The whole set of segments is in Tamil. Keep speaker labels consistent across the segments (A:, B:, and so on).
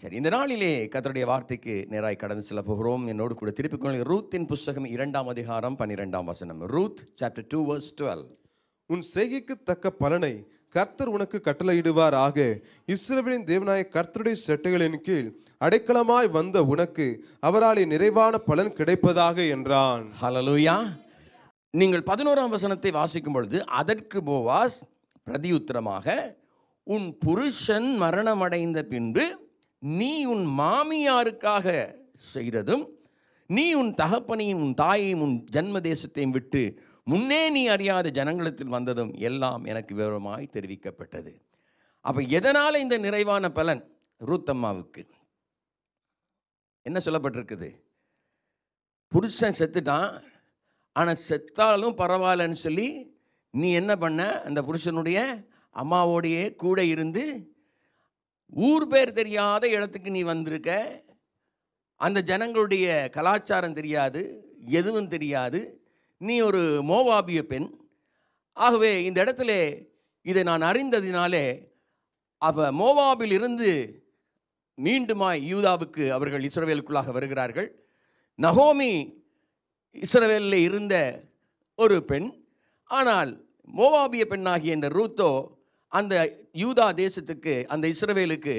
A: சரி இந்த நாளிலே கர்த்தருடைய வார்த்தைக்கு நேராய் கடந்து செல்ல போகிறோம் என்னோடு கூட திருப்பிக் கொள்ளுங்கள். ரூத்தின் புஸ்தகம் இரண்டாம் அதிகாரம் பன்னிரெண்டாம் வசனம். Ruth chapter two verse twelve
B: உன் செய்கைக்கு தக்க பலனை கர்த்தர் உனக்கு கட்டளையிடுவார் ஆக இஸ்ரவேலின் தேவனாய கர்த்தருடைய செட்டைகளின் கீழ் அடைக்கலமாய் வந்த உனக்கு அவராலே நிறைவான பலன் கிடைப்பதாக என்றான்.
A: ஹalleluya நீங்கள் பதினோராம் வசனத்தை வாசிக்கும் பொழுது அதற்கு போவாஸ் பிரதியுத்தரமாக உன் புருஷன் மரணமடைந்த பின்பு நீ உன் மாமியாருக்காக செய்ததும் நீ உன் தகப்பனையும் உன் தாயையும் உன் ஜன்ம தேசத்தையும் விட்டு முன்னே நீ அறியாத ஜனங்களத்தில் வந்ததும் எல்லாம் எனக்கு விவரமாய் தெரிவிக்கப்பட்டது. அப்போ எதனால் இந்த நிறைவான பலன்? ரூத்தம்மாவுக்கு என்ன சொல்லப்பட்டிருக்குது? புருஷன் செத்துட்டான் ஆனால் செத்தாலும் பரவாயில்லன்னு சொல்லி நீ என்ன பண்ண? அந்த புருஷனுடைய அம்மாவோடையே கூட இருந்து ஊர் பேர் தெரியாத இடத்துக்கு நீ வந்திருக்க. அந்த ஜனங்களுடைய கலாச்சாரம் தெரியாது எதுவும் தெரியாது. நீ ஒரு மோவாபிய பெண். ஆகவே இந்த இடத்துல இதை நான் அறிந்ததினாலே அவ மோவாபில் இருந்து மீண்டுமாய் யூதாவுக்கு அவர்கள் இஸ்ரவேலுக்குள்ளாக வருகிறார்கள். நகோமி இஸ்ரவேலில் இருந்த ஒரு பெண். ஆனால் மோவாபிய பெண்ணாகிய இந்த ரூத்தோ அந்த யூதா தேசத்துக்கு அந்த இஸ்ரவேலுக்கு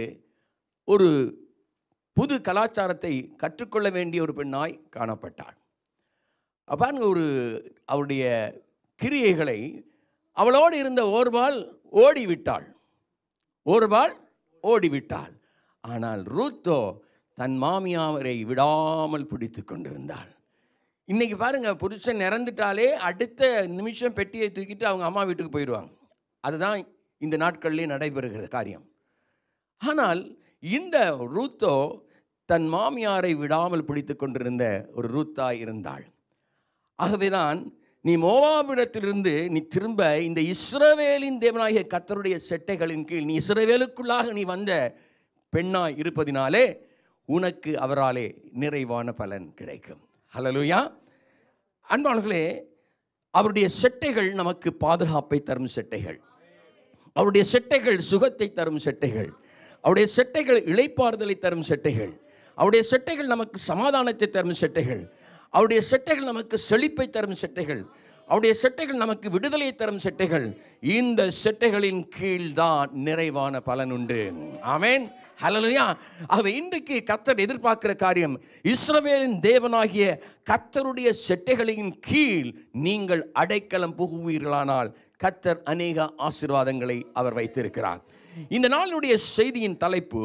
A: ஒரு புது கலாச்சாரத்தை கற்றுக்கொள்ள வேண்டிய ஒரு பெண்ணாய் காணப்பட்டாள். பாருங்க ஒரு அவருடைய கிரியைகளை அவளோடு இருந்த ஓர்பால் ஓடிவிட்டாள். ஒருபாள் ஓடிவிட்டாள். ஆனால் ரூத்தோ தன் மாமியாரை விடாமல் பிடித்து கொண்டிருந்தாள். இன்றைக்கி பாருங்கள் புருஷன் இறந்துட்டாலே அடுத்த நிமிஷம் பெட்டியை தூக்கிட்டு அவங்க அம்மா வீட்டுக்கு போயிடுவாங்க. அதுதான் இந்த நாட்களிலே நடைபெறுகிற காரியம். ஆனால் இந்த ரூத்தோ தன் மாமியாரை விடாமல் பிடித்து கொண்டிருந்த ஒரு ரூத்தாக இருந்தாள். ஆகவேதான் நீ மோவாவிடத்திலிருந்து நீ திரும்ப இந்த இஸ்ரவேலின் தேவனாகிய கத்தருடைய செட்டைகளின் கீழ் நீ இஸ்ரவேலுக்குள்ளாக நீ வந்த பெண்ணாய் இருப்பதினாலே உனக்கு அவராலே நிறைவான பலன் கிடைக்கும். ஹலலுயா அன்பாளர்களே அவருடைய செட்டைகள் நமக்கு பாதுகாப்பை தரும் செட்டைகள். அவருடைய செட்டைகள் சுகத்தை தரும் செட்டைகள். அவருடைய செட்டைகள் இழைப்பாறுதலை தரும் செட்டைகள். அவருடைய செட்டைகள் நமக்கு சமாதானத்தை தரும் செட்டைகள். அவருடைய செட்டைகள் நமக்கு செழிப்பை தரும் செட்டைகள். அவருடைய செட்டைகள் நமக்கு விடுதலையை தரும் செட்டைகள். இந்த செட்டைகளின் கீழ்தான் நிறைவான பலன் உண்டு. ஆமேன். ஹலலுயா அவை இன்றைக்கு கத்தர் எதிர்பார்க்கிற காரியம் இஸ்ரவேலின் தேவனாகிய கத்தருடைய செட்டைகளின் கீழ் நீங்கள் அடைக்கலம் புகுவீர்களானால் கத்தர் அநேக ஆசீர்வாதங்களை அவர் வைத்திருக்கிறார். இந்த நாளினுடைய செய்தியின் தலைப்பு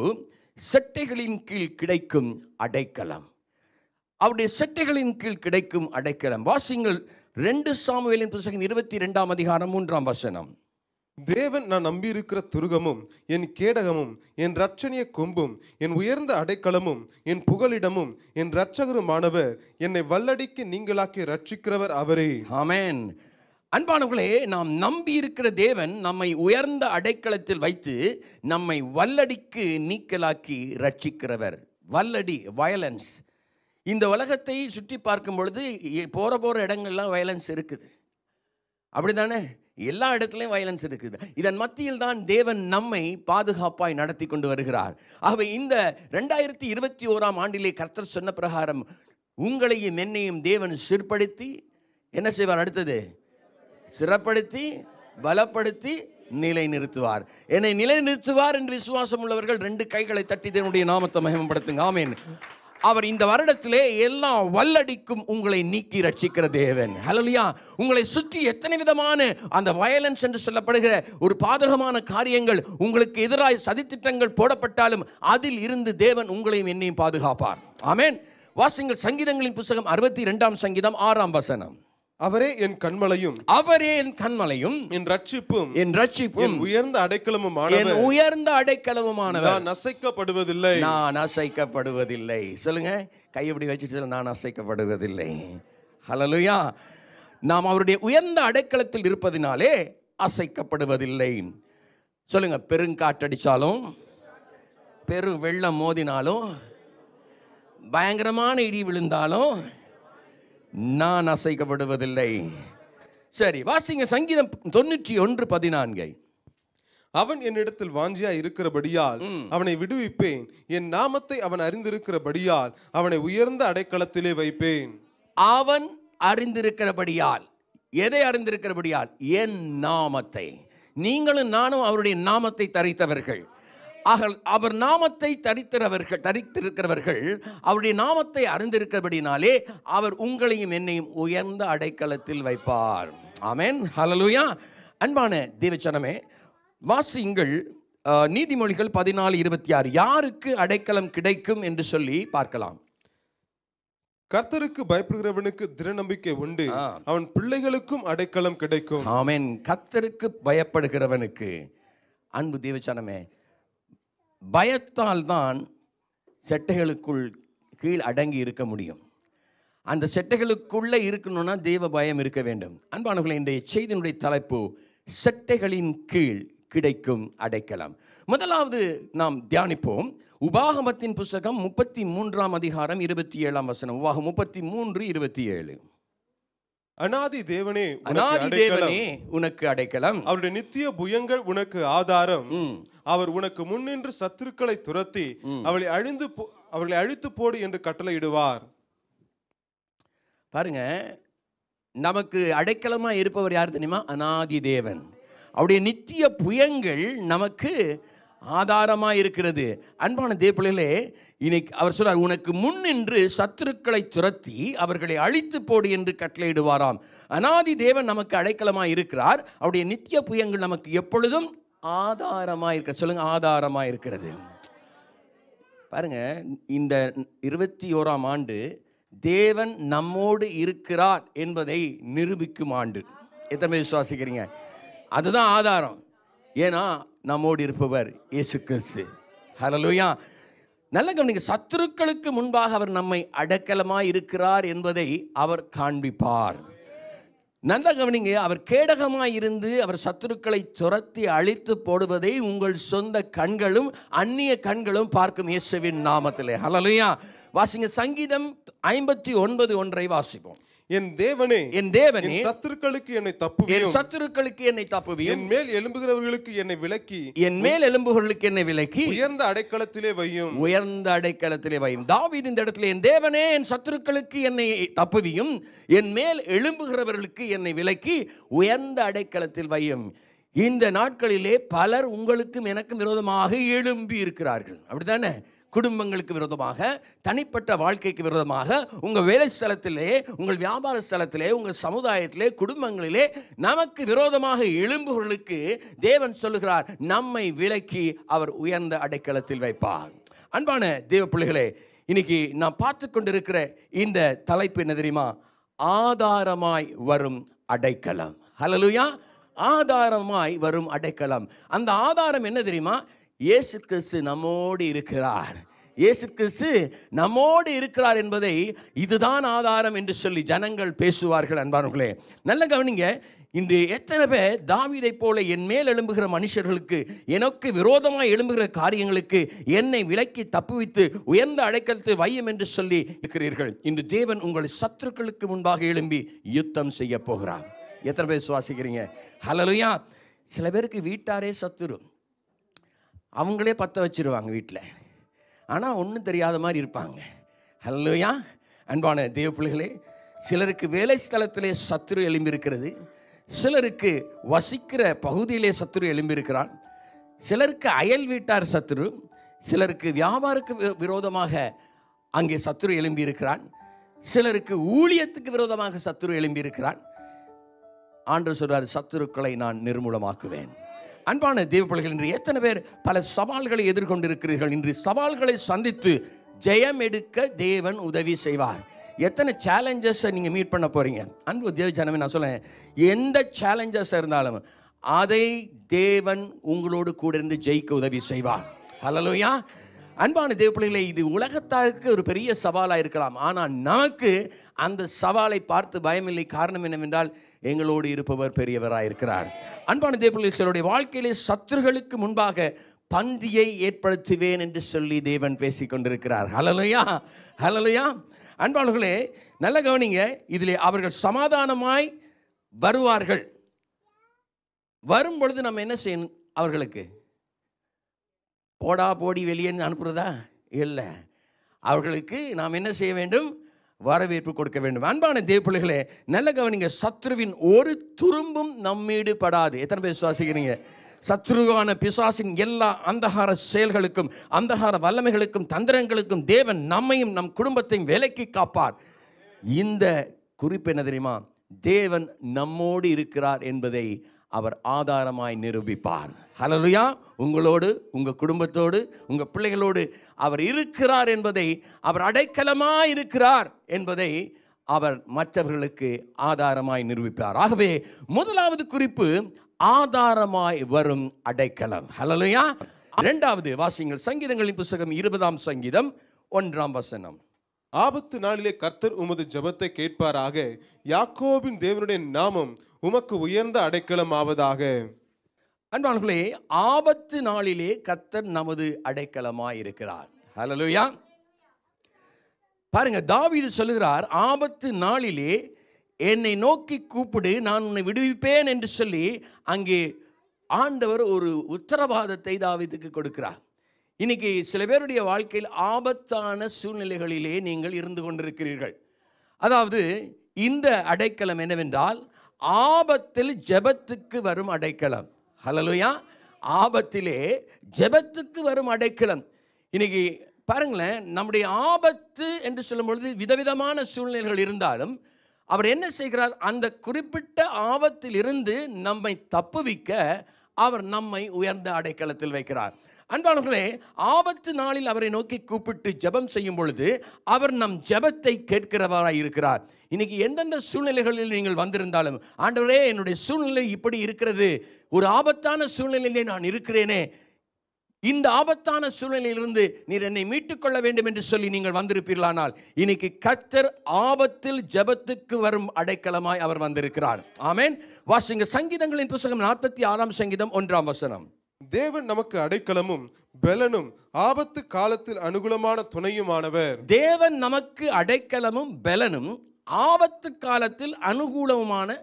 A: செட்டைகளின் கீழ் கிடைக்கும் அடைக்கலம். அவருடைய செட்டைகளின் கீழ் கிடைக்கும் அடைக்கலம். வாசிங்கள் ரெண்டு சாமுவேலின் புத்தகம் இருபத்தி ரெண்டாம் அதிகாரம் மூன்றாம் வசனம்.
B: தேவன் நான் நம்பியிருக்கிற துருகமும் என் கேடகமும் என் ரட்சணிய கொம்பும் என் உயர்ந்த அடைக்கலமும் என் புகலிடமும் என் இரட்சகருமானவர் என்னை வல்லடிக்கு நீங்களாக்கி ரட்சிக்கிறவர் அவரே.
A: ஆமேன். அன்பானவர்களே நாம் நம்பி இருக்கிற தேவன் நம்மை உயர்ந்த அடைக்கலத்தில் வைத்து நம்மை வல்லடிக்கு நீக்கலாக்கி ரட்சிக்கிறவர் வல்லடி வயலன்ஸ் இந்த உலகத்தை சுற்றி பார்க்கும் பொழுது போகிற போகிற இடங்கள்லாம் வயலன்ஸ் இருக்குது. அப்படி தானே எல்லா இடத்துலையும் வயலன்ஸ் இருக்குது. இதன் மத்தியில் தான் தேவன் நம்மை பாதுகாப்பாய் நடத்தி கொண்டு வருகிறார். ஆகவே இந்த ரெண்டாயிரத்தி இருபத்தி ஓராம் ஆண்டிலே கர்த்தர் சொன்ன பிரகாரம் உங்களையும் என்னையும் தேவன் சிற்படுத்தி என்ன செய்வார் அடுத்தது? சிறப்படுத்தி பலப்படுத்தி நிலை நிறுத்துவார் என்னை நிலை நிறுத்துவார் என்று விசுவாசம் உள்ளவர்கள் ரெண்டு கைகளை தட்டி தன்னுடைய நாமத்தை மகிமப்படுத்துங்க. ஆமென். அவர் இந்த வருடத்திலே எல்லாம் வல்லடிக்கும் உங்களை நீக்கி ரட்சிக்கிற தேவன். ஹலலியா உங்களை சுற்றி எத்தனை விதமான அந்த வயலன்ஸ் என்று சொல்லப்படுகிற ஒரு பாதகமான காரியங்கள் உங்களுக்கு எதிராக சதித்திட்டங்கள் போடப்பட்டாலும் அதில் இருந்து தேவன் உங்களையும் என்னையும் பாதுகாப்பார். ஆமேன் வாசிங்கள் சங்கீதங்களின் புஸ்தகம் அறுபத்தி ரெண்டாம் சங்கீதம் ஆறாம் வசனம்.
B: அவரே என் கண்மலையும்.
A: அவரே என் கண்மலையும்.
B: என் ரட்சிப்பும்.
A: என் ரட்சிப்பும்.
B: என் உயர்ந்த அடைக்கலமும்
A: என் உயர்ந்த அடைக்கலவுமானவர்
B: நான் அசைக்கப்படுவதில்லை.
A: நான் அசைக்கப்படுவதில்லை. சொல்லுங்க. கை இப்படி வச்சுட்டு நான் அசைக்கப்படுவதில்லை. ஹalleluya நாம் அவருடைய உயர்ந்த அடைக்கலத்தில் இருப்பதினாலே அசைக்கப்படுவதில்லை. சொல்லுங்க. பெருங்காற்றடிச்சாலும் பெரு வெள்ளம் மோதினாலும் பயங்கரமான இடி விழுந்தாலும் நான் அசைக்கப்படுவதில்லை. சரி வாசிங்க சங்கீதம் தொண்ணூற்றி ஒன்று பதினான்கை.
B: அவன் என்னிடத்தில் வாஞ்சியா இருக்கிறபடியால் அவனை விடுவிப்பேன். என் நாமத்தை அவன் அறிந்திருக்கிறபடியால் அவனை உயர்ந்த அடைக்கலத்திலே வைப்பேன்.
A: அவன் அறிந்திருக்கிறபடியால். எதை அறிந்திருக்கிறபடியால்? என் நாமத்தை. நீங்களும் நானும் அவருடைய நாமத்தை தரித்தவர்கள். ஆக அவர் நாமத்தை தரித்திரவர்கள் தரித்திருக்கிறவர்கள் அவருடைய நாமத்தை அறிந்திருக்கிறபடினாலே அவர் உங்களையும் என்னையும் உயர்ந்த அடைக்கலத்தில் வைப்பார். ஆமென். ஹalleluya. அன்பான தேவச்சனமே வாசியுங்கள் நீதிமொழிகள் பதினாலு இருபத்தி ஆறு. யாருக்கு அடைக்கலம் கிடைக்கும் என்று சொல்லி பார்க்கலாம்.
B: கர்த்தருக்கு பயப்படுகிறவனுக்கு திட நம்பிக்கை உண்டு. அவன் பிள்ளைகளுக்கும் அடைக்கலம் கிடைக்கும்.
A: ஆமென். கத்தருக்கு பயப்படுகிறவனுக்கு அன்பு தேவச்சனமே பயத்தால் தான் செட்டைகளுக்குள் கீழ் அடங்கி இருக்க முடியும். அந்த செட்டைகளுக்குள்ளே இருக்கணும்னா தெய்வ பயம் இருக்க வேண்டும். அன்பானவர்களே இன்றைய செய்தியினுடைய தலைப்பு செட்டைகளின் கீழ் கிடைக்கும் அடைக்கலாம். முதலாவது நாம் தியானிப்போம். உபாகமத்தின் புஸ்தகம் முப்பத்தி மூன்றாம் அதிகாரம் இருபத்தி ஏழாம் வசனம். உபாகம் முப்பத்தி மூன்று இருபத்தி ஏழு.
B: அனாதி தேவனே அடைக்கலம்.
A: தேவனே உனக்கு அடைக்கலம்.
B: அவருடைய நித்திய புயங்கள் உனக்கு ஆதாரம். அவர் உனக்கு முன்னின்று சத்துருக்களை துரத்தி அவளை அழிந்து அவர்களை அழித்து போடு என்று கட்டளையிடுவார்.
A: பாருங்க நமக்கு அடைக்கலமா இருப்பவர் யார் தெரியுமா? அநாதி தேவன். அவருடைய நித்திய புயங்கள் நமக்கு ஆதாரமா இருக்கிறது. அன்பான தேவப்பிள்ளைகளே இன்னைக்கு அவர் சொல்றார் உனக்கு முன் நின்று சத்துருக்களை துரத்தி அவர்களை அழித்து போடு என்று கட்டளையிடுவாராம். அனாதி தேவன் நமக்கு அடைக்கலமாக இருக்கிறார். அவருடைய நித்திய புயங்கள் நமக்கு எப்பொழுதும் ஆதாரமாக இருக்கிற சொல்லுங்க ஆதாரமாக இருக்கிறது. பாருங்க இந்த இருபத்தி ஓராம் ஆண்டு தேவன் நம்மோடு இருக்கிறார் என்பதை நிரூபிக்கும் ஆண்டு. எத்தனை விசுவாசிக்கிறீங்க? அதுதான் ஆதாரம். ஏன்னா நம்மோடு இருப்பவர் இயேசு கிறிஸ்து. ஹலலுயா நல்ல கவனிங்க சத்துருக்களுக்கு முன்பாக அவர் நம்மை அடக்கலமாக இருக்கிறார் என்பதை அவர் காண்பிப்பார். நல்ல கவனிங்க அவர் கேடகமாய் இருந்து அவர் சத்துருக்களை துரத்தி அழித்து போடுவதை உங்கள் சொந்த கண்களும் அந்நிய கண்களும் பார்க்கும் இயேசுவின் நாமத்திலே. ஹலலுயா வாசிங்க சங்கீதம் ஐம்பத்தி ஒன்பது ஒன்றை வாசிப்போம்.
B: என் தேவனே
A: என் தேவனே
B: என் சத்துருக்களுக்கு என்னை
A: என்
B: தப்புவியும்
A: சத்துருக்களுக்கு என்னை தப்புவியும்.
B: என் மேல் எழும்புகிறவர்களுக்கு என்னை விலக்கி.
A: என் மேல் எலும்புகளுக்கு என்னை விலக்கி.
B: உயர்ந்த அடைக்கலத்திலே வையும்.
A: உயர்ந்த அடைக்கலத்திலே வையும். தாவீது இந்த இடத்துல என் தேவனே என் சத்துருக்களுக்கு என்னை தப்புவியும். என் மேல் எழும்புகிறவர்களுக்கு என்னை விலக்கி உயர்ந்த அடைக்கலத்தில் வையும். இந்த நாட்களிலே பலர் உங்களுக்கும் எனக்கும் விரோதமாக எழும்பி இருக்கிறார்கள் அப்படிதானே குடும்பங்களுக்கு விரோதமாக தனிப்பட்ட வாழ்க்கைக்கு விரோதமாக உங்கள் வேலை ஸ்தலத்திலே உங்கள் வியாபார ஸ்தலத்திலே உங்கள் சமுதாயத்திலே குடும்பங்களிலே நமக்கு விரோதமாக எழும்புகளுக்கு தேவன் சொல்லுகிறார் நம்மை விலக்கி அவர் உயர்ந்த அடைக்கலத்தில் வைப்பார். அன்பான தேவ பிள்ளைகளே இன்னைக்கு நான் பார்த்து கொண்டிருக்கிற இந்த தலைப்பு என்ன தெரியுமா? ஆதாரமாய் வரும் அடைக்கலம். ஹலலுயா ஆதாரமாய் வரும் அடைக்கலம். அந்த ஆதாரம் என்ன தெரியுமா? இயேசு கிறிஸ்து நம்மோடு இருக்கிறார். இயேசு கிறிஸ்து நம்மோடு இருக்கிறார் என்பதை இதுதான் ஆதாரம் என்று சொல்லி ஜனங்கள் பேசுவார்கள் அன்பானவர்களே. நல்ல கவனிங்க இன்று எத்தனை பேர் தாவிதை போல என் மேல் எழும்புகிற மனுஷர்களுக்கு எனக்கு விரோதமாக எழும்புகிற காரியங்களுக்கு என்னை விலக்கி தப்புவித்து உயர்ந்த அடைக்கலத்து வையம் என்று சொல்லி இருக்கிறீர்கள். இன்று தேவன் உங்கள் சத்துருக்களுக்கு முன்பாக எழும்பி யுத்தம் செய்ய போகிறார். எத்தனை பேர் சுவாசிக்கிறீங்க? ஹலலுயா சில பேருக்கு வீட்டாரே சத்துரு. அவங்களே பற்ற வச்சிருவாங்க வீட்டில் ஆனால் ஒன்றும் தெரியாத மாதிரி இருப்பாங்க. ஹல்லோயா அன்பான தேவ பிள்ளைகளே சிலருக்கு வேலை ஸ்தலத்திலே சத்துரு எழும்பியிருக்கிறது. சிலருக்கு வசிக்கிற பகுதியிலே சத்துரு எழும்பியிருக்கிறான். சிலருக்கு அயல் வீட்டார் சத்துரு. சிலருக்கு வியாபாருக்கு வி- விரோதமாக அங்கே சத்துரு எழும்பியிருக்கிறான். சிலருக்கு ஊழியத்துக்கு விரோதமாக சத்துரு எழும்பியிருக்கிறான். ஆண்டு சொல்றார் சத்துருக்களை நான் நிர்மூலமாக்குவேன். அன்பான தேவப்பிள்ளைகள் இன்று எத்தனை பேர் பல சவால்களை எதிர்கொண்டிருக்கிறீர்கள்? இன்று சவால்களை சந்தித்து ஜெயம் எடுக்க தேவன் உதவி செய்வார். எத்தனை சேலஞ்சஸை நீங்கள் மீட் பண்ண போகிறீங்க அன்பு தேவ ஜனமே நான் சொல்லேன் எந்த சேலஞ்சஸ் இருந்தாலும் அதை தேவன் உங்களோடு கூட இருந்து ஜெயிக்க உதவி செய்வார். ஹலலோயா அன்பான தேவ இது உலகத்தாருக்கு ஒரு பெரிய சவாலாக இருக்கலாம். ஆனால் நமக்கு அந்த சவாலை பார்த்து பயமில்லை. காரணம் என்னவென்றால் எங்களோடு இருப்பவர் பெரியவராக இருக்கிறார். அன்பான தேவ வாழ்க்கையிலே சத்துருகளுக்கு முன்பாக பந்தியை ஏற்படுத்துவேன் என்று சொல்லி தேவன் பேசிக்கொண்டிருக்கிறார் கொண்டிருக்கிறார். ஹலலையா ஹலலுயா நல்ல கவனிங்க இதில் அவர்கள் சமாதானமாய் வருவார்கள். வரும் பொழுது நம்ம என்ன செய்யணும் அவர்களுக்கு? போடா போடி வெளியேன்னு அனுப்புறதா? இல்லை. அவர்களுக்கு நாம் என்ன செய்ய வேண்டும்? வரவேற்பு கொடுக்க வேண்டும். அன்பான தேவ பிள்ளைகளே நல்ல கவனிங்க. சத்ருவின் ஒரு துரும்பும் நம்மீடு படாது. எத்தனை பேர் சுவாசிக்கிறீங்க சத்ருவான பிசாசின் எல்லா அந்தகார செயல்களுக்கும் அந்தகார வல்லமைகளுக்கும் தந்திரங்களுக்கும் தேவன் நம்மையும் நம் குடும்பத்தையும் விலக்கி காப்பார். இந்த குறிப்பு என்ன தெரியுமா? தேவன் நம்மோடு இருக்கிறார் என்பதை அவர் ஆதாரமாய் நிரூபிப்பார். ஹலலுயா உங்களோடு உங்கள் குடும்பத்தோடு உங்கள் பிள்ளைகளோடு அவர் இருக்கிறார் என்பதை அவர் அடைக்கலமாய் இருக்கிறார் என்பதை அவர் மற்றவர்களுக்கு ஆதாரமாய் நிரூபிப்பார். ஆகவே முதலாவது குறிப்பு ஆதாரமாய் வரும் அடைக்கலம். ஹலலுயா இரண்டாவது வாசிங்கள் சங்கீதங்களின் புஸ்தகம் இருபதாம் சங்கீதம் ஒன்றாம் வசனம்.
B: ஆபத்து நாளிலே கர்த்தர் உமது ஜபத்தை கேட்பாராக. யாக்கோபின் தேவனுடைய நாமம் உமக்கு உயர்ந்த அடைக்கலம் ஆவதாக
A: அன்பானே ஆபத்து நாளிலே கத்தர் நமது அடைக்கலமாய் இருக்கிறார் ஹalleluya பாருங்க தாவீது சொல்லுகிறார் ஆபத்து நாளிலே என்னை நோக்கி கூப்பிடு நான் உன்னை விடுவிப்பேன் என்று சொல்லி அங்கே ஆண்டவர் ஒரு உத்தரவாதத்தை தாவீதுக்கு கொடுக்கிறார். இன்னைக்கு சில பேருடைய வாழ்க்கையில் ஆபத்தான சூழ்நிலைகளிலே நீங்கள் இருந்து கொண்டிருக்கிறீர்கள். அதாவது இந்த அடைக்கலம் என்னவென்றால் ஆபத்தில் ஜெபத்துக்கு வரும் அடைக்கலம். ஹலலுயா ஆபத்திலே ஜெபத்துக்கு வரும் அடைக்கலம். இன்னைக்கு பாருங்களேன் நம்முடைய ஆபத்து என்று சொல்லும் பொழுது விதவிதமான சூழ்நிலைகள் இருந்தாலும் அவர் என்ன செய்கிறார்? அந்த குறிப்பிட்ட ஆபத்தில் இருந்து நம்மை தப்புவிக்க அவர் நம்மை உயர்ந்த அடைக்கலத்தில் வைக்கிறார். அன்பானவர்களே ஆபத்து நாளில் அவரை நோக்கி கூப்பிட்டு ஜெபம் செய்யும் பொழுது அவர் நம் ஜெபத்தை கேட்கிறவராக இருக்கிறார். இன்னைக்கு எந்தெந்த சூழ்நிலைகளில் நீங்கள் வந்திருந்தாலும் ஆண்டவரே என்னுடைய சூழ்நிலை இப்படி இருக்கிறது. ஒரு ஆபத்தான சூழ்நிலையிலே நான் இருக்கிறேனே. இந்த ஆபத்தான சூழ்நிலையிலிருந்து நீர் என்னை மீட்டுக்கொள்ள வேண்டும் என்று சொல்லி நீங்கள் வந்திருப்பீர்களானால் இன்னைக்கு கத்தர் ஆபத்தில் ஜெபத்துக்கு வரும் அடைக்கலமாய் அவர் வந்திருக்கிறார். ஆமேன். வாசிங்க சங்கீதங்களின் புஸ்தகம் நாற்பத்தி ஆறாம் சங்கீதம் ஒன்றாம் வசனம்.
B: தேவன் நமக்கு அடைக்கலமும் பெலனும் ஆபத்து காலத்தில் அனுகூலமான துணையுமானவர்.
A: தேவன் நமக்கு அடைக்கலமும் பலனும் ஆபத்து காலத்தில் அனுகூலமான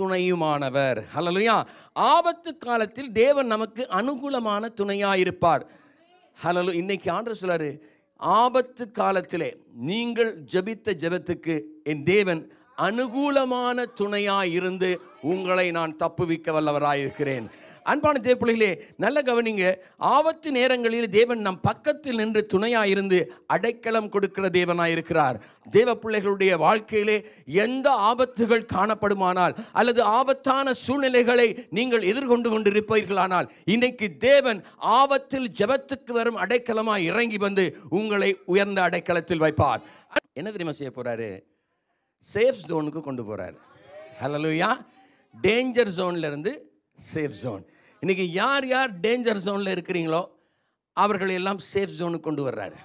A: துணையுமானவர். ஹலலுயா ஆபத்து காலத்தில் தேவன் நமக்கு அனுகூலமான துணையாயிருப்பார். ஹலலு இன்னைக்கு ஆண்டர் சொல்றாரு ஆபத்து காலத்திலே நீங்கள் ஜெபித்த ஜெபத்துக்கு என் தேவன் அனுகூலமான துணையாயிருந்து உங்களை நான் தப்புவிக்க வல்லவராயிருக்கிறேன். அன்பான தேவப்பிள்ளைகளே நல்ல கவனிங்க. ஆபத்து நேரங்களில் தேவன் நம் பக்கத்தில் நின்று துணையாக இருந்து அடைக்கலம் கொடுக்கிற தேவனாயிருக்கிறார். தேவ பிள்ளைகளுடைய வாழ்க்கையிலே எந்த ஆபத்துகள் காணப்படுமானால் அல்லது ஆபத்தான சூழ்நிலைகளை நீங்கள் எதிர்கொண்டு கொண்டிருப்பீர்களானால் இன்னைக்கு தேவன் ஆபத்தில் ஜெபத்துக்கு வரும் அடைக்கலமாக இறங்கி வந்து உங்களை உயர்ந்த அடைக்கலத்தில் வைப்பார். என்ன தெரியுமா செய்ய போறாரு? சேஃப் ஜோனுக்கு கொண்டு போறாரு. ஹலோ டேஞ்சர் ஜோன்ல இருந்து சேஃப் ஜோன் இன்றைக்கி யார் யார் டேஞ்சர் ஜோனில் இருக்கிறீங்களோ அவர்களை எல்லாம் சேஃப் ஜோனுக்கு கொண்டு வர்றாரு.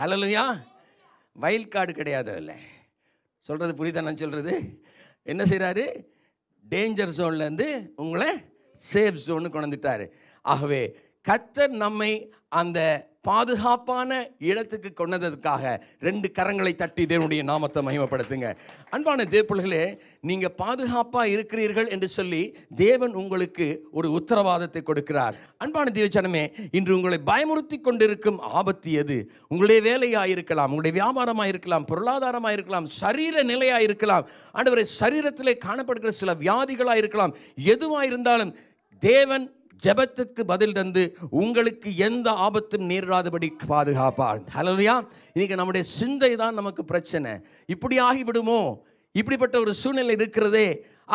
A: ஹலலுயா வைல்ட் கார்டு கிடையாது அதில். சொல்கிறது புரியுதா நான் சொல்கிறது என்ன செய்கிறாரு டேஞ்சர் ஜோன்லேருந்து உங்களை சேஃப் ஜோனுக்கு கொண்டு ஆகவே கத்தர் நம்மை அந்த பாதுகாப்பான இடத்துக்கு கொண்டதற்காக ரெண்டு கரங்களை தட்டி தேவனுடைய நாமத்தை மகிமைப்படுத்துங்க. அன்பான தேவப்பிள்ளைகளே நீங்கள் பாதுகாப்பாக இருக்கிறீர்கள் என்று சொல்லி தேவன் உங்களுக்கு ஒரு உத்தரவாதத்தை கொடுக்கிறார். அன்பான தேவச்சனமே இன்று உங்களை பயமுறுத்தி கொண்டிருக்கும் ஆபத்து எது? உங்களுடைய வேலையாக இருக்கலாம் உங்களுடைய வியாபாரமாக இருக்கலாம் பொருளாதாரமாக இருக்கலாம் சரீர நிலையாக இருக்கலாம் ஆண்டவரை சரீரத்திலே காணப்படுகிற சில வியாதிகளாக இருக்கலாம் எதுவாக இருந்தாலும் தேவன் ஜெபத்துக்கு பதில் தந்து உங்களுக்கு எந்த ஆபத்தும் நேரிடாதபடி பாதுகாப்பார். ஹலோயா இன்னைக்கு நம்முடைய சிந்தை தான் நமக்கு பிரச்சனை. இப்படி ஆகிவிடுமோ இப்படிப்பட்ட ஒரு சூழ்நிலை இருக்கிறதே.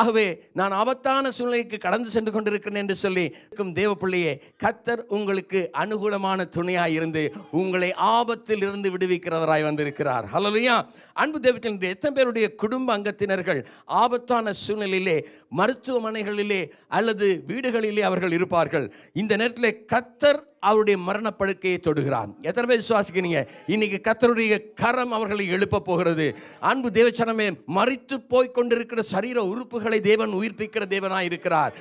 A: ஆகவே நான் ஆபத்தான சூழ்நிலைக்கு கடந்து சென்று கொண்டிருக்கிறேன் என்று சொல்லி இருக்கும் தேவ பிள்ளையே கத்தர் உங்களுக்கு அனுகூலமான துணையாக இருந்து உங்களை ஆபத்தில் இருந்து விடுவிக்கிறவராய் வந்திருக்கிறார். ஹலோலியா அன்பு தேவத்தின் எத்தனை பேருடைய குடும்ப அங்கத்தினர்கள் ஆபத்தான சூழ்நிலையிலே மருத்துவமனைகளிலே அல்லது வீடுகளிலே அவர்கள் இருப்பார்கள். இந்த நேரத்தில் கத்தர் அவருடைய மரணப்படுக்கையை தொடுகிறார். எத்தனை பேர் விசுவாசிக்கிறீங்க? இன்னைக்கு கத்தருடைய கரம் அவர்களை எழுப்ப போகிறது. அன்பு தேவச்சனமே மறித்து போய் கொண்டிருக்கிற சரீர உறுப்புகள் தேவன் உயிர்ப்பிக்கிற தேவனாய் இருக்கிறார்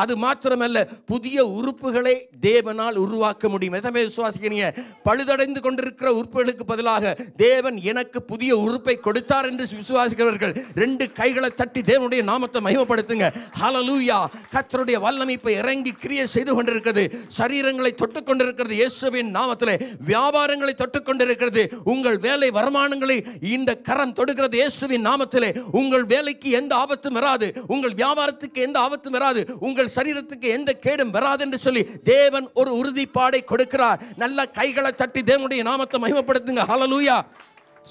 A: அது மாத்திரமல்ல புதிய உறுப்புகளை தேவனால் உருவாக்க முடியும். எதமே விசுவாசிக்கிறீங்க? பழுதடைந்து கொண்டிருக்கிற உறுப்புகளுக்கு பதிலாக தேவன் எனக்கு புதிய உறுப்பை கொடுத்தார் என்று விசுவாசிக்கிறவர்கள் ரெண்டு கைகளை தட்டி தேவனுடைய நாமத்தை மகிமப்படுத்துங்க. ஹலலூயா கத்தருடைய வல்லமை இறங்கி கிரியை செய்து கொண்டிருக்கிறது. சரீரங்களை தொட்டுக்கொண்டிருக்கிறது இயேசுவின் நாமத்திலே வியாபாரங்களை தொட்டு கொண்டிருக்கிறது. உங்கள் வேலை வருமானங்களை இந்த கரம் தொடுக்கிறது இயேசுவின் நாமத்திலே உங்கள் வேலைக்கு எந்த ஆபத்தும் வராது. உங்கள் வியாபாரத்துக்கு எந்த ஆபத்தும் வராது. உங்கள் சரீரத்துக்கு எந்த கேடும் வராது என்று சொல்லி தேவன் ஒரு உறுதிப்பாடை கொடுக்கிறார். நல்ல கைகளை தட்டி தேவனுடைய நாமத்தை மகிமப்படுத்துங்க. ஹலலூயா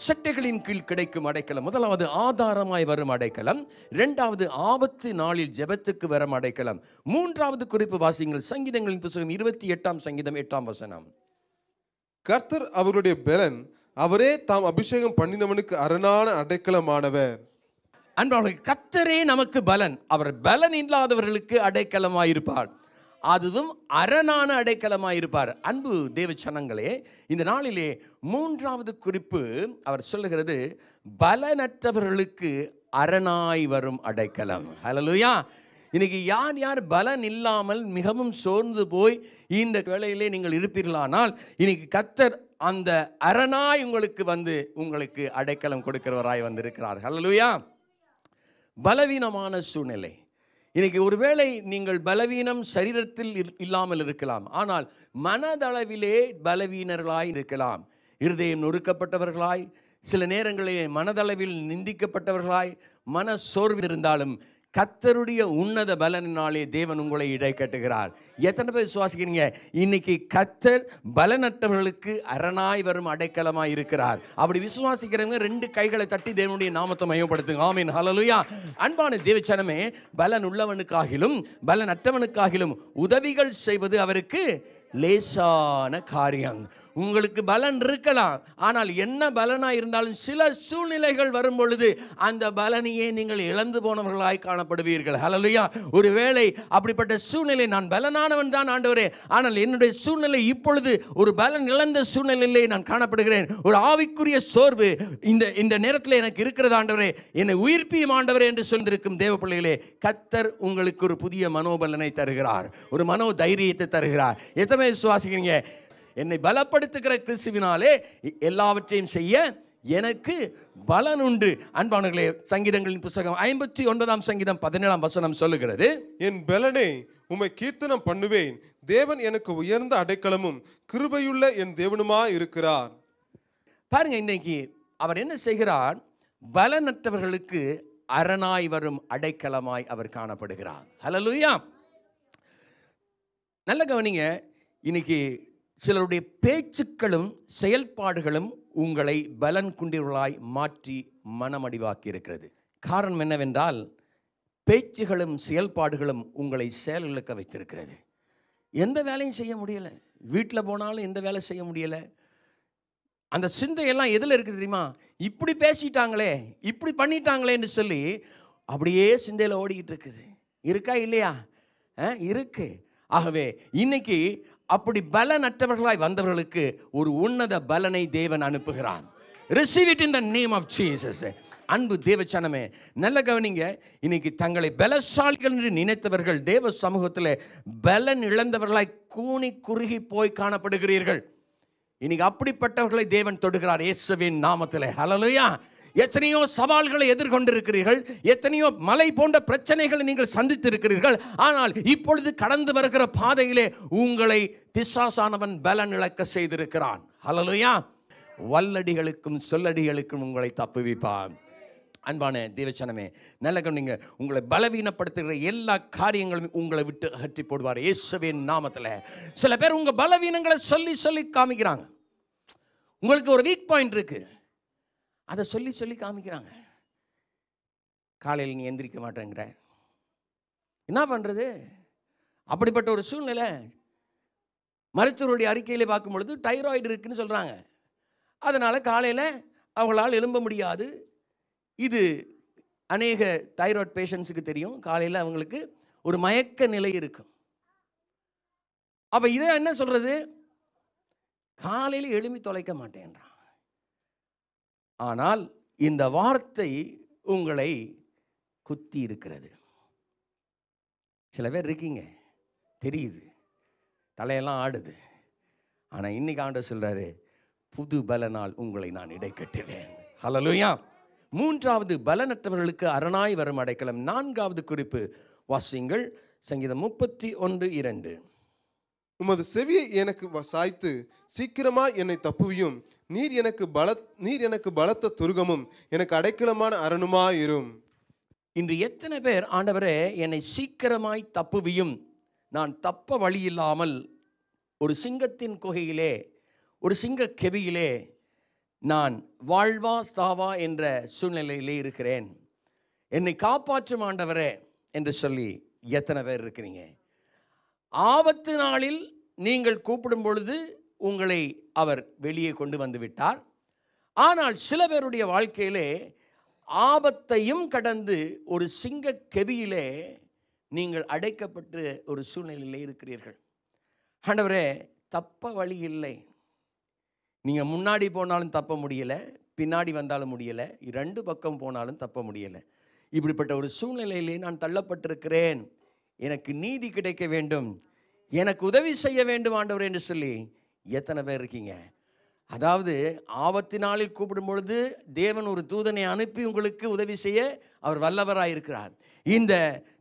A: செட்டைகளின் கீழ் கிடைக்கும் அடைக்கலம். முதலாவது ஆதாரமாய் வரும் அடைக்கலம். இரண்டாவது ஆபத்து நாளில் ஜெபத்துக்கு வரும் அடைக்கலம். மூன்றாவது குறிப்பு வாசிங்கள். சங்கீதங்களின் புத்தகம் இருபத்தி எட்டாம் சங்கீதம் எட்டாம் வசனம்.
B: கர்த்தர் அவருடைய பலன் அவரே தாம் அபிஷேகம் பண்ணினவனுக்கு அரணான அடைக்கலமானவர்.
A: அன்பாளர்கள் கத்தரே நமக்கு பலன். அவர் பலன் இல்லாதவர்களுக்கு அடைக்கலமாயிருப்பார். அதுவும் அரணான அடைக்கலமாயிருப்பார். அன்பு தேவ சனங்களே இந்த நாளிலே மூன்றாவது குறிப்பு அவர் சொல்லுகிறது பலனற்றவர்களுக்கு அரணாய் வரும் அடைக்கலம். ஹலலுயா இன்னைக்கு யார் யார் பலன் இல்லாமல் மிகவும் சோர்ந்து போய் இந்த வேளையிலே நீங்கள் இருப்பீர்களானால் இன்னைக்கு கத்தர் அந்த அரணாய் உங்களுக்கு வந்து உங்களுக்கு அடைக்கலம் கொடுக்கிறவராய் வந்திருக்கிறார். ஹலலுயா பலவீனமான சூழ்நிலை. இன்னைக்கு ஒருவேளை நீங்கள் பலவீனம் சரீரத்தில் இல்- இல்லாமல் இருக்கலாம். ஆனால் மனதளவிலே பலவீனர்களாய் இருக்கலாம். இருதயம் நொறுக்கப்பட்டவர்களாய் சில நேரங்களிலே மனதளவில் நிந்திக்கப்பட்டவர்களாய் மன சோர்வு இருந்தாலும் கத்தருடைய உன்னத பலனினாலே தேவன் உங்களை இடை கட்டுகிறார் எத்தனை பேர் விசுவாசிக்கிறீங்க? இன்னைக்கு கத்தர் பலனற்றவர்களுக்கு அரணாய் வரும் அடைக்கலமாக இருக்கிறார். அப்படி விசுவாசிக்கிறவங்க ரெண்டு கைகளை தட்டி தேவனுடைய நாமத்தை மையப்படுத்துங்க. ஆமீன். ஹலலுயா அன்பான தேவச்சனமே பலன் உள்ளவனுக்காகிலும் பலனற்றவனுக்காகிலும் உதவிகள் செய்வது அவருக்கு லேசான காரியம். உங்களுக்கு பலன் இருக்கலாம். ஆனால் என்ன பலனாக இருந்தாலும் சில சூழ்நிலைகள் வரும் பொழுது அந்த பலனையே நீங்கள் இழந்து போனவர்களாய் காணப்படுவீர்கள். ஹalleluya ஒருவேளை அப்படிப்பட்ட சூழ்நிலை நான் பலனானவன் தான் ஆண்டவரே. ஆனால் என்னுடைய சூழ்நிலை இப்பொழுது ஒரு பலன் இழந்த சூழ்நிலையிலே நான் காணப்படுகிறேன். ஒரு ஆவிக்குரிய சோர்வு இந்த இந்த நேரத்தில் எனக்கு இருக்கிறது ஆண்டவரே. என்னை உயிர்ப்பியும் ஆண்டவரே என்று சொல்லியிருக்கும் தேவ பிள்ளைகளே கத்தர் உங்களுக்கு ஒரு புதிய மனோபலனை தருகிறார். ஒரு மனோ தைரியத்தை தருகிறார். எத்தனை விசுவாசிக்கிறீங்க? என்னை பலப்படுத்துகிற கிறிஸ்துவினாலே எல்லாவற்றையும் செய்ய எனக்கு பலன் உண்டு அன்பானர்களே சங்கீதங்களின் புஸ்தகம் ஐம்பத்தி ஒன்பதாம் சங்கீதம் பதினேழாம் வசனம் சொல்லுகிறது.
B: என் பெலனே உம்மை கீர்த்தனம் பண்ணுவேன். தேவன் எனக்கு உயர்ந்த அடைக்கலமும் கிருபையுள்ள என் தேவனுமா இருக்கிறார்
A: பாருங்க இன்னைக்கு அவர் என்ன செய்கிறார்? பலனற்றவர்களுக்கு அரணாய் வரும் அடைக்கலமாய் அவர் காணப்படுகிறார். ஹalleluya! நல்ல கவனிங்க இன்னைக்கு சிலருடைய பேச்சுக்களும் செயல்பாடுகளும் உங்களை பலன் குண்டிர்களாய் மாற்றி மனமடிவாக்கி இருக்கிறது காரணம் என்னவென்றால் பேச்சுகளும் செயல்பாடுகளும் உங்களை செயலிழக்க வைத்திருக்கிறது. எந்த வேலையும் செய்ய முடியலை. வீட்டில் போனாலும் எந்த வேலை செய்ய முடியலை. அந்த சிந்தையெல்லாம் எதில் இருக்குது தெரியுமா? இப்படி பேசிட்டாங்களே இப்படி பண்ணிட்டாங்களேன்னு சொல்லி அப்படியே சிந்தையில் ஓடிக்கிட்டு இருக்குது. இருக்கா இல்லையா? இருக்கு. ஆகவே இன்னைக்கு அப்படி பலனற்றவர்களாய் வந்தவர்களுக்கு ஒரு உன்னத பலனை தேவன் அனுப்புகிறான். Receive it in the name of Jesus அன்பு தேவச்சனமே நல்ல கவனிங்க இன்னைக்கு தங்களை பலசாலிகள் என்று நினைத்தவர்கள் தேவ சமூகத்தில் பலன் இழந்தவர்களாய் கூனி குறுகி போய் காணப்படுகிறீர்கள். இன்னைக்கு அப்படிப்பட்டவர்களை தேவன் தொடுகிறார். இயேசுவின் நாமத்தில். ஹலலுயா எத்தனையோ சவால்களை எதிர்கொண்டிருக்கிறீர்கள் எத்தனையோ மலை போன்ற பிரச்சனைகளை நீங்கள் சந்தித்திருக்கிறீர்கள் ஆனால் இப்பொழுது கடந்து வருகிற பாதையிலே உங்களை பிசாசானவன் பலன் இழக்க செய்திருக்கிறான். ஹலலுயா வல்லடிகளுக்கும் சொல்லடிகளுக்கும் உங்களை தப்புவிப்பான். அன்பான தேவச்சனமே நல்ல கவனிங்க உங்களை பலவீனப்படுத்துகிற எல்லா காரியங்களும் உங்களை விட்டு அகற்றி போடுவார். இயேசுவின் நாமத்தில். சில பேர் உங்கள் பலவீனங்களை சொல்லி சொல்லி காமிக்கிறாங்க. உங்களுக்கு ஒரு வீக் பாயிண்ட் இருக்குது அதை சொல்லி சொல்லி காமிக்கிறாங்க. காலையில் நீ எந்திரிக்க மாட்டேங்கிற. என்ன பண்ணுறது அப்படிப்பட்ட ஒரு சூழ்நிலை. மருத்துவருடைய அறிக்கையில் பார்க்கும் பொழுது டைராய்டு இருக்குன்னு சொல்கிறாங்க அதனால் காலையில் அவங்களால் எழும்ப முடியாது. இது அநேக தைராய்டு பேஷண்ட்ஸுக்கு தெரியும். காலையில் அவங்களுக்கு ஒரு மயக்க நிலை இருக்கும். அப்போ இதை என்ன சொல்கிறது காலையில் எழும்பி தொலைக்க மாட்டேன்றான். ஆனால் இந்த வார்த்தை உங்களை குத்தி இருக்கிறது. சில பேர் இருக்கீங்க தெரியுது. தலையெல்லாம் ஆடுது. ஆனால் இன்னைக்கு ஆண்ட சொல்கிறாரு புது பலனால் உங்களை நான் இடைக்கட்டுவேன். ஹலலுயா மூன்றாவது பலனற்றவர்களுக்கு அரணாய் வரும் அடைக்கலம். நான்காவது குறிப்பு வாசிங்கள் சங்கீதம் முப்பத்தி ஒன்று இரண்டு.
B: உமது செவியை எனக்கு சாய்த்து சீக்கிரமா என்னை தப்புவியும். நீர் எனக்கு பல நீர் எனக்கு பலத்த துருகமும் எனக்கு அடைக்கலமான அரணுமாயிரும்.
A: இன்று எத்தனை பேர் ஆண்டவரே என்னை சீக்கிரமாய் தப்புவியும்? நான் தப்ப வழி இல்லாமல் ஒரு சிங்கத்தின் குகையிலே ஒரு சிங்க கெவியிலே நான் வாழ்வா சாவா என்ற சூழ்நிலையிலே இருக்கிறேன். என்னை காப்பாற்றும் ஆண்டவரே என்று சொல்லி எத்தனை பேர் இருக்கிறீங்க? ஆபத்து நாளில் நீங்கள் கூப்பிடும் பொழுது உங்களை அவர் வெளியே கொண்டு வந்து விட்டார். ஆனால் சில பேருடைய வாழ்க்கையிலே ஆபத்தையும் கடந்து ஒரு சிங்க கெபியிலே நீங்கள் அடைக்கப்பட்டு ஒரு சூழ்நிலையிலே இருக்கிறீர்கள். ஆண்டவரே தப்ப வழி இல்லை. நீங்கள் முன்னாடி போனாலும் தப்ப முடியலை பின்னாடி வந்தாலும் முடியலை ரெண்டு பக்கம் போனாலும் தப்ப முடியலை. இப்படிப்பட்ட ஒரு சூழ்நிலையிலே நான் தள்ளப்பட்டிருக்கிறேன். எனக்கு நீதி கிடைக்க வேண்டும். எனக்கு உதவி செய்ய வேண்டும் ஆண்டவர் என்று சொல்லி எத்தனை பேர் இருக்கீங்க? அதாவது ஆபத்து நாளில் கூப்பிடும் பொழுது தேவன் ஒரு தூதனை அனுப்பி உங்களுக்கு உதவி செய்ய அவர் வல்லவராக இருக்கிறார். இந்த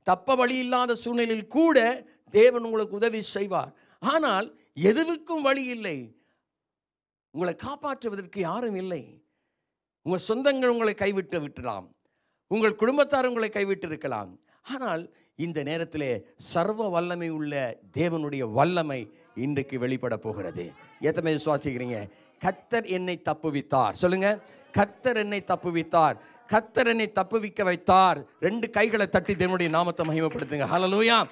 A: தப்ப வழி இல்லாத சூழ்நிலையில் கூட தேவன் உங்களுக்கு உதவி செய்வார். ஆனால் எதுவுக்கும் வழி இல்லை. உங்களை காப்பாற்றுவதற்கு யாரும் இல்லை. உங்கள் சொந்தங்கள் உங்களை கைவிட்டு விட்டலாம். உங்கள் குடும்பத்தார் உங்களை கைவிட்டு இருக்கலாம். ஆனால் இந்த நேரத்திலே சர்வ வல்லமை உள்ள தேவனுடைய வல்லமை இன்றைக்கு வெளிப்பட போகிறது. எத்தனை விசுவாசிக்கிறீங்க? கத்தர் என்னை தப்புவித்தார். சொல்லுங்க. கத்தர் என்னை தப்புவித்தார். கத்தர் என்னை தப்புவிக்க வைத்தார். ரெண்டு கைகளை தட்டி தேவனுடைய நாமத்தை மகிமைப்படுத்துங்க. ஹலலூயா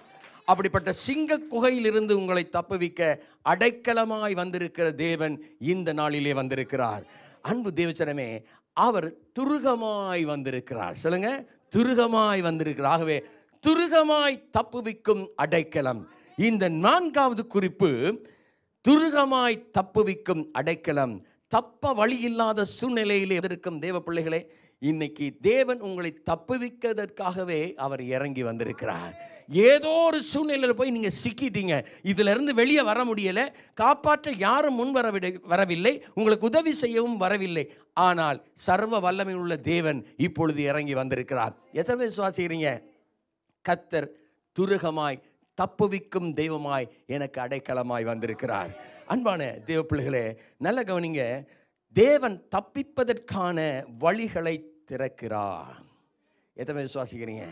A: அப்படிப்பட்ட சிங்க குகையிலிருந்து உங்களை தப்புவிக்க அடைக்கலமாய் வந்திருக்கிற தேவன் இந்த நாளிலே வந்திருக்கிறார். அன்பு தேவச்சனமே அவர் துருகமாய் வந்திருக்கிறார். சொல்லுங்க. துருகமாய் வந்திருக்கிறார். ஆகவே துருகமாய் தப்புவிக்கும் அடைக்கலம். இந்த நான்காவது குறிப்பு துருகமாய் தப்புவிக்கும் அடைக்கலம் தப்ப வழி இல்லாத சூழ்நிலையிலே இருக்கும் தேவ பிள்ளைகளே இன்னைக்கு தேவன் உங்களை தப்புவிக்கிறதற்காகவே அவர் இறங்கி வந்திருக்கிறார். ஏதோ ஒரு சூழ்நிலையில் போய் நீங்கள் சிக்கிட்டீங்க இதுல இருந்து வெளியே வர முடியல காப்பாற்ற யாரும் முன் வரவிட வரவில்லை உங்களுக்கு உதவி செய்யவும் வரவில்லை. ஆனால் சர்வ வல்லமை உள்ள தேவன் இப்பொழுது இறங்கி வந்திருக்கிறார். எத்தனை சுவாசிக்கிறீங்க கத்தர் துருகமாய் தப்புவிக்கும் தெய்வமாய் எனக்கு அடைக்கலமாய் வந்திருக்கிறார். அன்பான தேவ பிள்ளைகளே நல்ல கவனிங்க. தேவன் தப்பிப்பதற்கான வழிகளை திறக்கிறார். எத்தனை விசுவாசிக்கிறீங்க?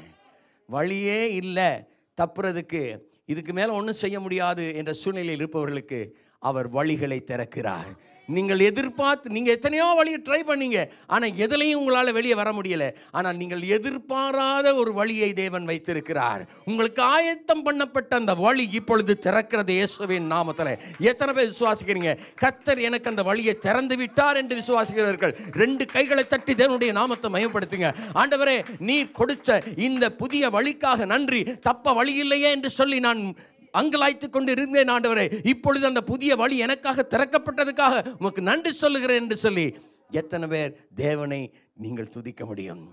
A: வழியே இல்லை. தப்புறதுக்கு இதுக்கு மேலே ஒன்றும் செய்ய முடியாது என்ற சூழ்நிலையில் இருப்பவர்களுக்கு அவர் வழிகளை திறக்கிறார். நீங்கள் எதிர்பார்த்து நீங்கள் எத்தனையோ வழியை ட்ரை பண்ணீங்க ஆனால் எதுலையும் உங்களால் வெளியே வர முடியல. ஆனால் நீங்கள் எதிர்பாராத ஒரு வழியை தேவன் வைத்திருக்கிறார். உங்களுக்கு ஆயத்தம் பண்ணப்பட்ட அந்த வழி இப்பொழுது திறக்கிறது இயேசுவின் நாமத்தில். எத்தனை பேர் விசுவாசிக்கிறீங்க? கத்தர் எனக்கு அந்த வழியை திறந்து விட்டார் என்று விசுவாசிக்கிறவர்கள் ரெண்டு கைகளை தட்டி தேவனுடைய நாமத்தை மயப்படுத்துங்க. ஆண்டவரே நீர் கொடுத்த இந்த புதிய வழிக்காக நன்றி. தப்ப வழி இல்லையே என்று சொல்லி நான் அங்கலாய்த்து கொண்டு இருந்தேன் ஆண்டவரே. இப்பொழுது அந்த புதிய வழி எனக்காக திறக்கப்பட்டதுக்காக உமக்கு நன்றி சொல்லுகிறேன் என்று சொல்லி எத்தனை பேர் தேவனை நீங்கள் துதிக்க முடியும்.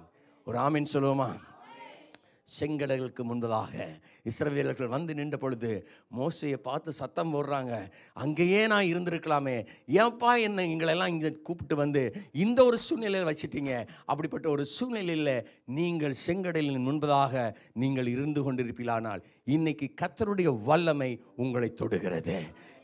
A: ஒரு ஆமீன் சொல்லுவோமா? செங்கடலுக்கு முன்பதாக இஸ்ரவேலர்கள் வந்து நின்ற பொழுது மோசையை பார்த்து சத்தம் போடுறாங்க. அங்கேயே நான் இருந்திருக்கலாமே. ஏன்ப்பா என்னை எங்களெல்லாம் இங்கே கூப்பிட்டு வந்து இந்த ஒரு சூழ்நிலையில் வச்சுட்டீங்க. அப்படிப்பட்ட ஒரு சூழ்நிலையில் நீங்கள் செங்கடலின் முன்பதாக நீங்கள் இருந்து கொண்டிருப்பீர்களானால் இன்னைக்கு கத்தருடைய வல்லமை உங்களை தொடுகிறது.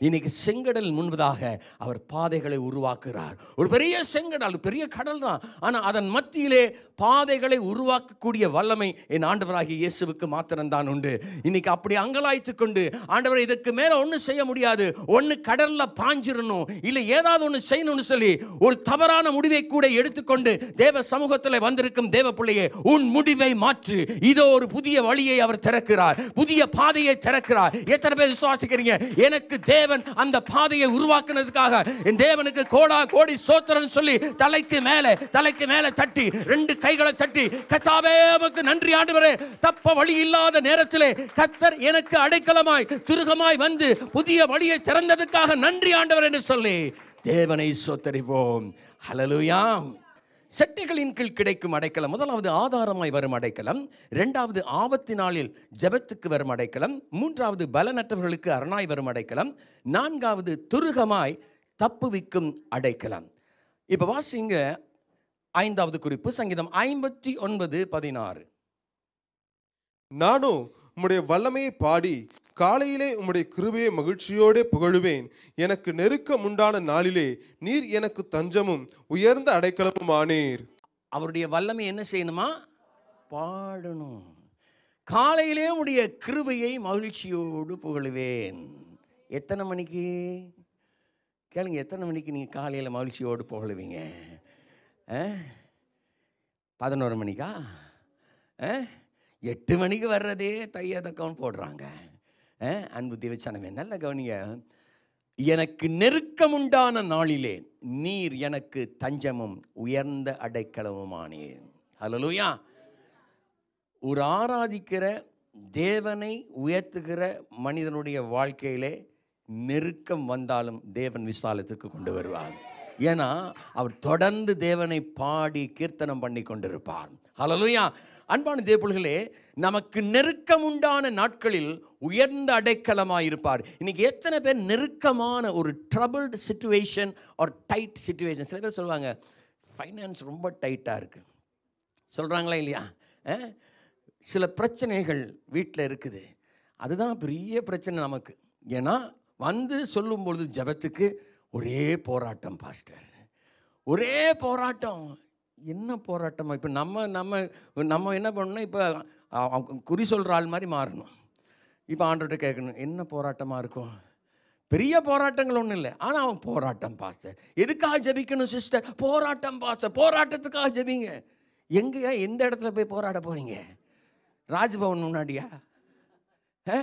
A: இன்னைக்கு செங்கடல் முன்பதாக அவர் பாதைகளை உருவாக்குகிறார். ஒரு பெரிய செங்கடல் பெரிய கடல் தான். ஆனால் அதன் மத்தியிலே பாதைகளை உருவாக்கக்கூடிய வல்லமை என் ஆண்டவராகிய இயேசுவுக்கு மாத்திரம்தான் உண்டு. இன்னைக்கு அப்படி அங்கலாய்த்து கொண்டு ஆண்டவர் இதுக்கு மேலே ஒன்றும் செய்ய முடியாது. ஒன்று கடலில் பாஞ்சிடணும் இல்லை ஏதாவது ஒன்று செய்யணும்னு சொல்லி ஒரு தவறான முடிவை கூட எடுத்துக்கொண்டு தேவ சமூகத்தில் வந்திருக்கும் தேவ பிள்ளையே உன் முடிவை மாற்று. இதோ ஒரு புதிய வழியை அவர் திறக்கிறார். புதிய பாதையை திறக்கிறார். எத்தனை பேர் விசுவாசிக்கிறீங்க? எனக்கு தேவன் அந்த பாதையை உருவாக்குனதுக்காக என் தேவனுக்கு கோடா கோடி சோத்திரன் சொல்லி தலைக்கு மேலே தலைக்கு மேலே தட்டி ரெண்டு கைகளை தட்டி கத்தாவே உமக்கு நன்றி ஆண்டவரே. தப்ப வழி இல்லாத நேரத்திலே கத்தர் எனக்கு அடைக்கலமாய் துருகமாய் வந்து புதிய வழியை திறந்ததுக்காக நன்றி ஆண்டவர் என்று சொல்லி தேவனை சோத்தறிவோம் ஹலலுயாம் செட்டைகளின் கீழ் கிடைக்கும் அடைக்கலம். முதலாவது ஆதாரமாய் வரும் அடைக்கலம். இரண்டாவது ஆபத்து நாளில் ஜெபத்துக்கு வரும் அடைக்கலம். மூன்றாவது பலனற்றவர்களுக்கு அரணாய் வரும் அடைக்கலம். நான்காவது துருகமாய் தப்புவிக்கும் அடைக்கலம். இப்போ வாசிங்க ஐந்தாவது குறிப்பு சங்கீதம் ஐம்பத்தி ஒன்பது பதினாறு.
B: நானோ உம்முடைய வல்லமையை பாடி காலையிலே உம்முடைய கிருபையை மகிழ்ச்சியோடே புகழுவேன். எனக்கு நெருக்கம் உண்டான நாளிலே நீர் எனக்கு தஞ்சமும் உயர்ந்த அடைக்கலமும் ஆனீர்
A: அவருடைய வல்லமை என்ன செய்யணுமா? பாடணும். காலையிலே உடைய கிருபையை மகிழ்ச்சியோடு புகழுவேன். எத்தனை மணிக்கு? கேளுங்க எத்தனை மணிக்கு நீங்கள் காலையில் மகிழ்ச்சியோடு புகழுவீங்க? ஆ? பதினோரு மணிக்கா? ஆ? எட்டு மணிக்கு வர்றதே தையதக்கம் போடுறாங்க. அன்பு தேவச்சானவே நல்ல கவனிங்க? எனக்கு நெருக்கமுண்டான நாளிலே நீர் எனக்கு தஞ்சமும் உயர்ந்த அடைக்கலமுமானேன் ஹலலூயா ஒரு ஆராதிக்கிற தேவனை உயர்த்துகிற மனிதனுடைய வாழ்க்கையிலே நெருக்கம் வந்தாலும் தேவன் விசாலத்துக்கு கொண்டு வருவார். ஏன்னா அவர் தொடர்ந்து தேவனை பாடி கீர்த்தனம் பண்ணி கொண்டிருப்பார். ஹலலுயா அன்பான தேவர்களே நமக்கு நெருக்கம் உண்டான நாட்களில் உயர்ந்த அடைக்கலமாக இருப்பார். இன்றைக்கி எத்தனை பேர் நெருக்கமான ஒரு troubled situation or tight situation சில பேர் சொல்லுவாங்க ஃபைனான்ஸ் ரொம்ப டைட்டாக இருக்குது சொல்கிறாங்களா இல்லையா? சில பிரச்சனைகள் வீட்டில் இருக்குது. அதுதான் பெரிய பிரச்சனை நமக்கு. ஏன்னா வந்து சொல்லும்பொழுது ஜெபத்துக்கு ஒரே போராட்டம் பாஸ்டர். ஒரே போராட்டம். என்ன போராட்டமாக இப்போ நம்ம நம்ம நம்ம என்ன பண்ணணும்? இப்போ குறி சொல்கிற ஆள் மாதிரி மாறணும். இப்போ ஆண்டவர்கிட்ட கேட்கணும் என்ன போராட்டமாக இருக்கும்? பெரிய போராட்டங்கள் ஒன்றும் இல்லை. ஆனால் அவன் போராட்டம் பாஸ்டர். எதுக்காக ஜெபிக்கணும் சிஸ்டர்? போராட்டம் பாஸ்டர். போராட்டத்துக்காக ஜெபிங்க. எங்கேயா எந்த இடத்துல போய் போராட போகிறீங்க ராஜ்பவன் முன்னாடியா? ஆ?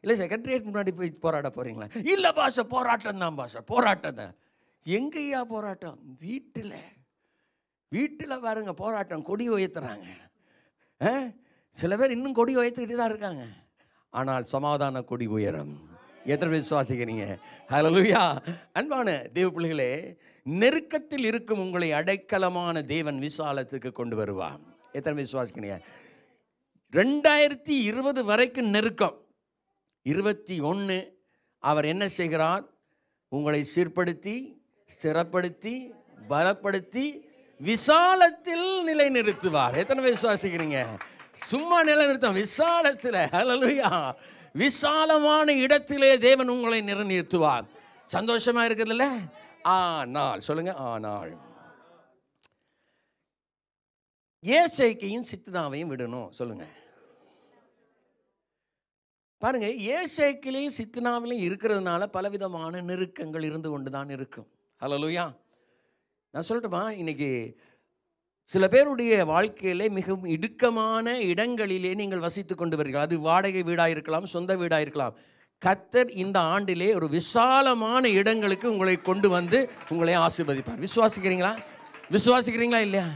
A: இல்லை செக்ரட்டரியேட் முன்னாடி போய் போராட போகிறீங்களா இல்லை பாச போராட்டம் தான் பாச போராட்டம் தான். எங்கேயா போராட்டம்? வீட்டில். வீட்டில் பாருங்க போராட்டம் கொடி உயர்த்துறாங்க. ஆ? சில பேர் இன்னும் கொடி உயர்த்துக்கிட்டு தான் இருக்காங்க. ஆனால் சமாதான கொடி உயரம். எத்தனை விசுவாசிக்கிறீங்க. ஹalleluya அன்பான தேவ பிள்ளைகளே நெருக்கத்தில் இருக்கும் உங்களை அடைக்கலமான தேவன் விசாலத்துக்கு கொண்டு வருவா எத்தனை விசுவாசிக்கிறீங்க? ரெண்டாயிரத்தி இருபது வரைக்கும் நெருக்கம். இருபத்தி ஒன்று அவர் என்ன செய்கிறார்? உங்களை சீர்படுத்தி ஸ்திரப்படுத்தி பலப்படுத்தி விசாலத்தில் நிலைநிறுத்துவார். எத்தனை பேர் விசுவாசிக்கிறீங்க? சும்மா நிலைநிறுத்தம். விசாலத்தில். அலலுயா விசாலமான இடத்திலே தேவன் உங்களை நிலைநிறுத்துவார். சந்தோஷமா இருக்குதுல்ல ஆனால் சொல்லுங்க ஆனால். ஏசைக்கையும் சித்தனாவையும் விடணும். சொல்லுங்க. பாருங்க ஏசைக்கிலையும் சித்தனாவிலையும் இருக்கிறதுனால பலவிதமான நெருக்கங்கள் இருந்து கொண்டு தான் இருக்கும். ஹலோலுயா நான் சொல்லட்டுமா? இன்னைக்கு சில பேருடைய வாழ்க்கையிலே மிகவும் இடுக்கமான இடங்களிலே நீங்கள் வசித்து கொண்டு வருகிறீர்கள் அது வாடகை வீடாக இருக்கலாம் சொந்த வீடாக இருக்கலாம் கத்தர் இந்த ஆண்டிலே ஒரு விசாலமான இடங்களுக்கு உங்களை கொண்டு வந்து உங்களை ஆசிர்வதிப்பார். விசுவாசிக்கிறீங்களா? விசுவாசிக்கிறீங்களா இல்லையா?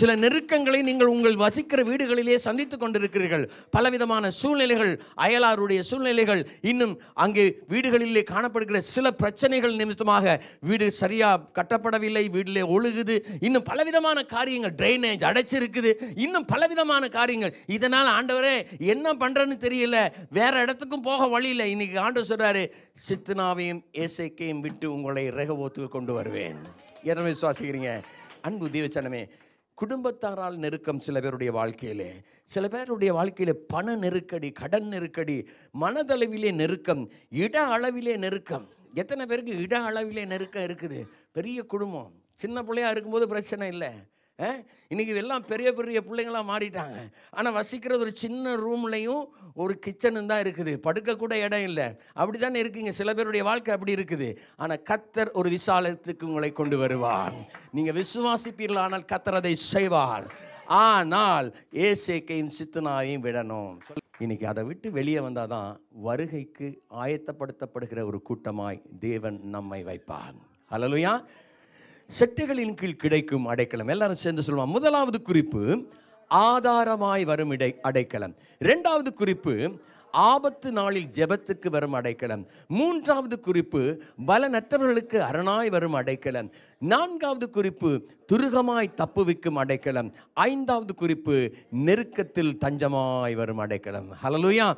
A: சில நெருக்கங்களை நீங்கள் உங்கள் வசிக்கிற வீடுகளிலே சந்தித்து கொண்டிருக்கிறீர்கள். பலவிதமான சூழ்நிலைகள் அயலாருடைய சூழ்நிலைகள் இன்னும் அங்கே வீடுகளிலே காணப்படுகிற சில பிரச்சனைகள் நிமித்தமாக வீடு சரியாக கட்டப்படவில்லை வீட்டிலே ஒழுகுது இன்னும் பலவிதமான காரியங்கள் ட்ரைனேஜ் அடைச்சிருக்குது இன்னும் பலவிதமான காரியங்கள். இதனால் ஆண்டவரே என்ன பண்ணுறேன்னு தெரியல வேற இடத்துக்கும் போக வழியில் இன்னைக்கு ஆண்டவர் சொல்கிறாரு சித்தனாவையும் ஏசைக்கையும் விட்டு உங்களை ரெகவோத்துக்கு கொண்டு வருவேன். எதனை விசுவாசிக்கிறீங்க? அன்பு தீவச்சனமே குடும்பத்தாரால் நெருக்கம் சில பேருடைய வாழ்க்கையிலே. சில பேருடைய வாழ்க்கையிலே பண நெருக்கடி கடன் நெருக்கடி மனதளவிலே நெருக்கம் இட அளவிலே நெருக்கம். எத்தனை பேருக்கு இட அளவிலே நெருக்கம் இருக்குது? பெரிய குடும்பம். சின்ன பிள்ளையா இருக்கும்போது பிரச்சனை இல்லை. ஆ? எல்லாம் பெரிய பெரிய பிள்ளைங்களாம் மாறிட்டாங்க. ஆனால் வசிக்கிறது ஒரு சின்ன ரூம்லையும் ஒரு கிச்சனும் தான் இருக்குது. படுக்கக்கூட இடம் இல்லை. அப்படி தானே இருக்குங்க? சில பேருடைய வாழ்க்கை அப்படி இருக்குது. ஆனால் கத்தர் ஒரு விசாலத்துக்கு உங்களை கொண்டு வருவார். நீங்கள் விசுவாசிப்பீர்கள்? ஆனால் கத்தர் அதை செய்வார். ஆனால் ஏசேக்கையும் சித்தனாவையும் விடணும். இன்னைக்கு அதை விட்டு வெளியே வந்தால் தான் வருகைக்கு ஆயத்தப்படுத்தப்படுகிற ஒரு கூட்டமாய் தேவன் நம்மை வைப்பான் அலலுயா செட்டுகளின் கீழ் கிடைக்கும் அடைக்கலம். எல்லாரும் சேர்ந்து சொல்லுவோம். முதலாவது குறிப்பு ஆதாரமாய் வரும் இடை அடைக்கலம். ரெண்டாவது குறிப்பு ஆபத்து நாளில் ஜெபத்துக்கு வரும் அடைக்கலம். மூன்றாவது குறிப்பு பலனற்றவர்களுக்கு அரணாய் வரும் அடைக்கலம். நான்காவது குறிப்பு துருகமாய் தப்புவிக்கும் அடைக்கலம். ஐந்தாவது குறிப்பு நெருக்கத்தில் தஞ்சமாய் வரும் அடைக்கலம். ஹலலுயா